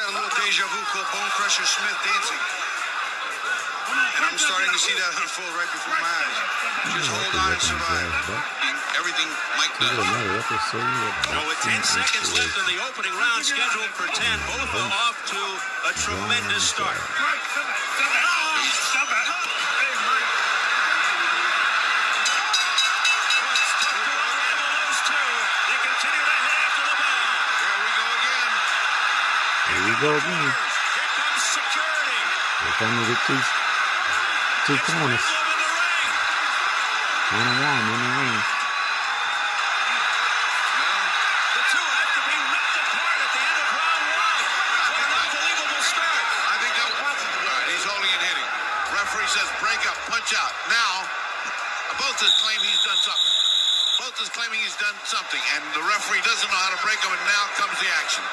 A little deja vu called Bone Crusher Smith dancing. And I'm starting to see that unfold right before my eyes. Just hold on and survive. Everything Mike does. Another episode of Well, with 10 seconds left in the opening round, scheduled for 10, both are off to a tremendous start. Once tucked away by those two, they continue to hit after the bell. Here we go again. Here we go again. Here comes security. Here come the two, two It's corners. Winslow in the ring. One on one in the ring. The two have to be ripped apart at the end of round one. What an unbelievable start. I think that Right, he's holding and hitting. Referee says break up, punch out. Now, both is claim he's done something. Both is claiming he's done something, and the referee doesn't know how to break him, and now comes the action.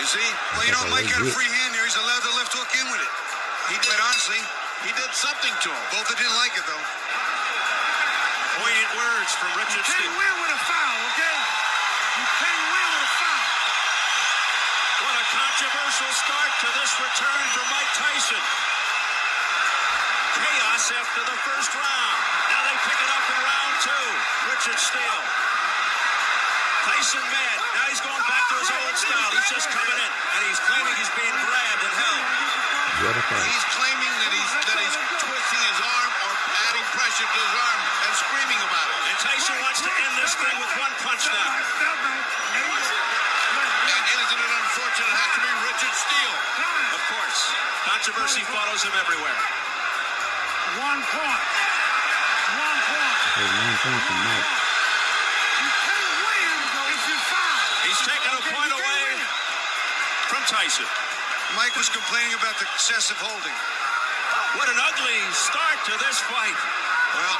You see? Well, you know, Mike got a free hand there. He's allowed to left hook in with it. He did, honestly. He did something to him. Both didn't like it, though. Poignant words from Richard Can't win with a foul, okay? You can't win with a foul. What a controversial start to this return for Mike Tyson. Chaos after the first round. Now they pick it up in round two. Richard Steele. Tyson mad. Now he's going back to his old style. He's just coming in, and he's claiming he's being grabbed and held. What a fight. He's claiming that he's that he's twisting his arm or adding pressure to his arm and screaming about it. And Tyson wants to end this thing with one punch now. And isn't it unfortunate it has to be Richard Steele? Of course, controversy follows him everywhere. One point. One point. There's one point from Mike. You can't win if you foul. He's taken a point away from Tyson. Mike was complaining about the excessive holding. What an ugly start to this fight. Well,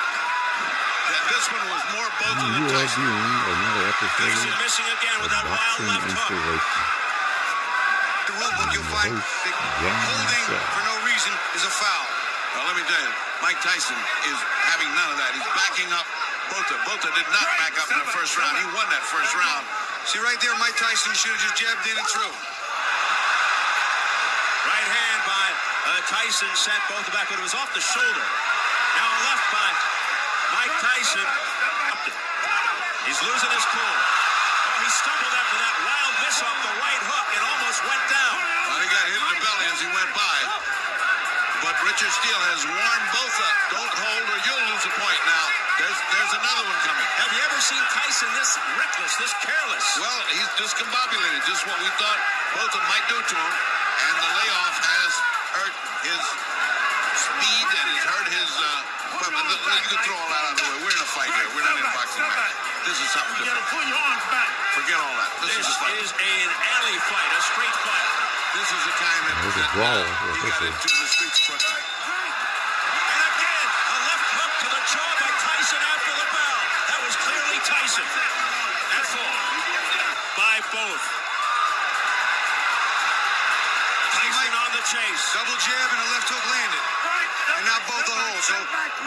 th- this one was more both of the Tyson. another episode Tyson missing again of with that wild left hook. The rule book, you'll find that holding for no reason is a foul. Well, let me tell you, Mike Tyson is having none of that. He's backing up Botha. Botha did not back up in the first round. He won that first round. See, right there, Mike Tyson should have just jabbed in and through. Right hand by uh, Tyson sent both back, but it was off the shoulder. Now left by Mike Tyson. He's losing his cool. Oh, he stumbled after that wild miss off the right hook. It almost went down. Well, he got hit in the belly as he went by. But Richard Steele has warned Botha, don't hold or you'll lose a point now. There's, there's another one coming. Have you ever seen Tyson this reckless, this careless? Well, he's discombobulated, just what we thought both Botha might do to him. And the layoff has hurt his. Uh, but, but look, you can throw all that out of the way. We're in a fight here. We're not in a boxing match. This is something You different. pull your arms back. Forget all that. This, This is a fight. is an alley fight, a street fight. This is the kind that, There's a brawl, uh, what he this got into the streets of Brooklyn. And again, a left hook to the jaw by Tyson after the bell. That was clearly Tyson. At full. By both. Tyson on the chase. Double jab and a left hook landed. And now both are hold. So,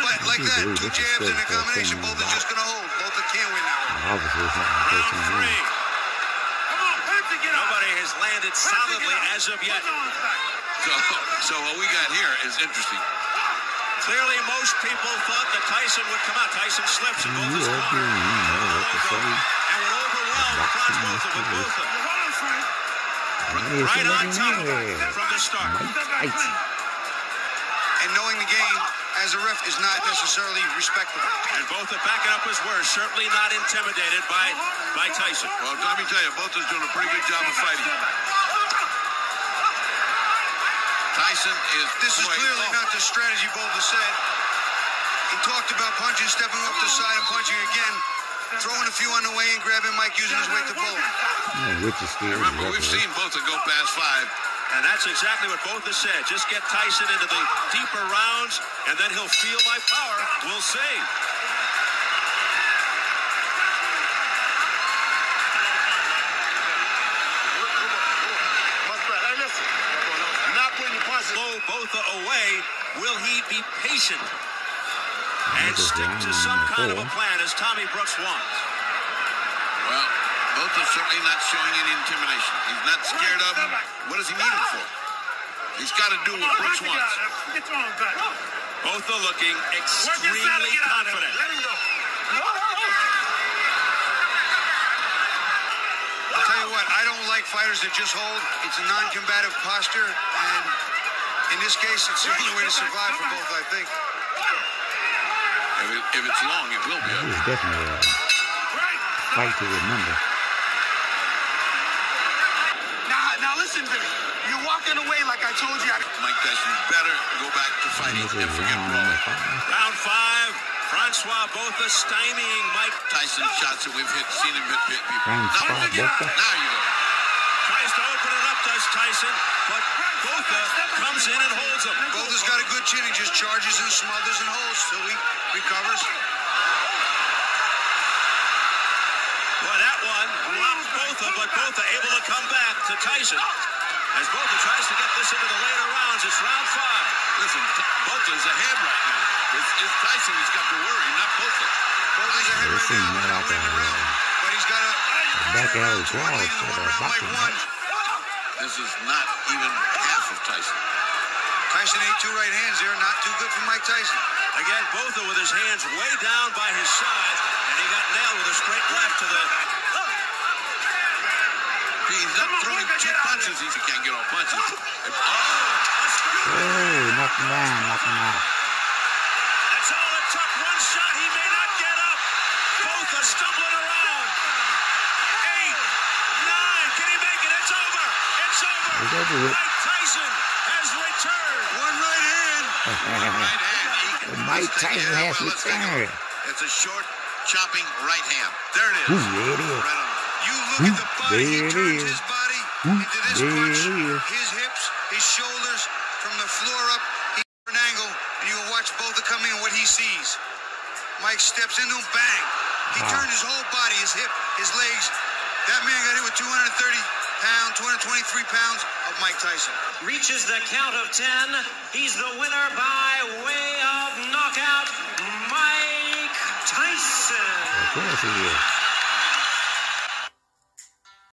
but like that, two jabs so in a combination, both are just gonna hold. Both are can't win now. Obviously, it's not the Round first time. three. Come on, punch it, get out. Nobody has landed solidly as of yet. Put your arms back. So, so what we got here is interesting. Clearly, most people thought that Tyson would come out. Tyson slips and You goes his are corner. viewing another episode And would overwhelm Franz Botha with Botha. Right on it top is. from the start. Step back, Tyson. Frank. And knowing the game as a ref is not necessarily respectable. And both Botha backing up his words, certainly not intimidated by, by Tyson. Well, let me tell you, both is doing a pretty good job of fighting. Tyson is. This is clearly not the strategy Botha said. He talked about punching, stepping up the side and punching again, throwing a few on the way and grabbing Mike using his weight to pull him. Yeah, Richard Steele. Remember, we've seen both of go past five. And that's exactly what Botha said. Just get Tyson into the deeper rounds, and then he'll feel my power. We'll see. Hey, listen. Not putting your punches. Blow Botha away. Will he be patient and stick to some hmm, kind of a plan as Tommy Brooks wants? Well, Both are certainly not showing any intimidation. He's not scared of him. What does he need him for? He's got to do what Brooks wants. Get your arms back. Both are looking extremely inside and get out of there. confident. Let him go. I'll tell you what, I don't like fighters that just hold. It's a non-combative posture, and in this case, it's the only way to survive for both, I think. If, it's long, it will be. It was definitely uh, a fight to remember. Now, now listen to me. You're walking away like I told you. I Mike Tyson better go back to fighting This and forget uh, round five. Round five. Francois Botha stymieing Mike. Tyson shots that we've hit, seen him hit, hit people. Round Now, five, now you go. Tries to open it up, does Tyson, but Botha comes in and holds him. Botha's got a good chin. He just charges and smothers and holds till he recovers. Well, that one rocked Botha, but Botha able to come back to Tyson. As Botha tries to get this into the later rounds, it's round five. Listen, T- Botha's ahead right now. It's, it's Tyson who's got to worry, not Botha. Botha's ahead It right seemed now. more like Win the round, but he's got a Back alley one brawl lead in for the the one round like one. This is not even half of Tyson. Tyson ate two right hands there. Not too good for Mike Tyson. Again, Botha with his hands way down by his side, and he got nailed with a straight left to the. He's not throwing two punches. if He can't get all punches. Oh, knocked him down, knocked him out. That's all it took. One shot. He may not get up. Botha stumbling around. Eight, nine. Can he make it? It's over. It's over. It's over. Mike Tyson has returned. One right hand. right hand. He- Mike Tyson has well, let's take a returned. It's a short, chopping right hand. There it is. Ooh, there it is. Right. You look at the body. He There it turns is. his body Ooh, into this there punch. it is. His hips, his shoulders, from the floor up. He an angle, and you watch both of coming and what he sees. Mike steps into him, bang. He Wow. turned his whole body, his hip, his legs. That man got hit with 230 pounds, 223 pounds of Mike Tyson. reaches the count of 10. He's the winner by way of knockout, Mike Tyson.